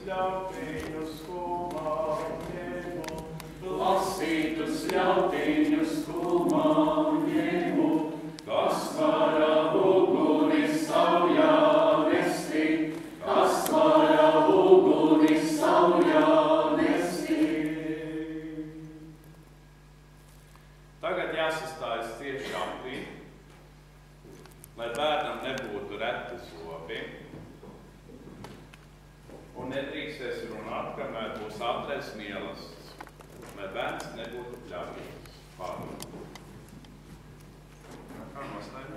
Lasītus ļautiņus, skumām ņemu, lasītus ļautiņus, skumām ņemu, kas var uguni saujā nesti, kas var uguni saujā nesti. Tagad jāsastājas tieši apli, lai bērnam nebūtu reti zobi nedrīkstēs runāt, kamēr būs atrais mielasts, lai bērns nebūtu pļāvīgs. Pārāk. Kā nostāja?